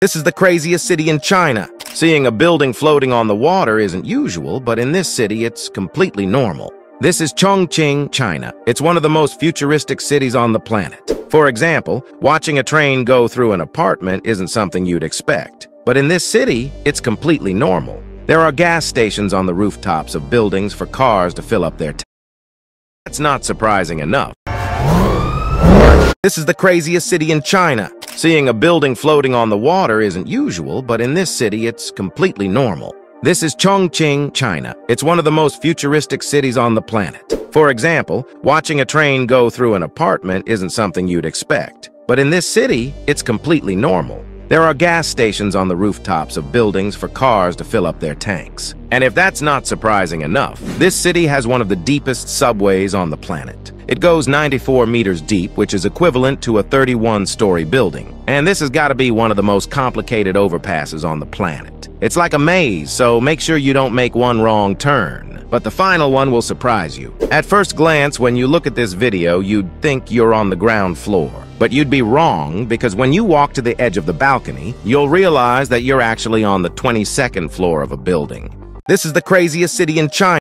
This is the craziest city in China. Seeing a building floating on the water isn't usual, but in this city, it's completely normal. This is Chongqing, China. It's one of the most futuristic cities on the planet. For example, watching a train go through an apartment isn't something you'd expect. But in this city, it's completely normal. There are gas stations on the rooftops of buildings for cars to fill up their. That's not surprising enough. This is the craziest city in China. Seeing a building floating on the water isn't usual, but in this city, it's completely normal. This is Chongqing, China. It's one of the most futuristic cities on the planet. For example, watching a train go through an apartment isn't something you'd expect. But in this city, it's completely normal. There are gas stations on the rooftops of buildings for cars to fill up their tanks. And if that's not surprising enough, this city has one of the deepest subways on the planet. It goes 94 meters deep, which is equivalent to a 31-story building. And this has got to be one of the most complicated overpasses on the planet. It's like a maze, so make sure you don't make one wrong turn. But the final one will surprise you. At first glance, when you look at this video, you'd think you're on the ground floor. But you'd be wrong, because when you walk to the edge of the balcony, you'll realize that you're actually on the 22nd floor of a building. This is the craziest city in China.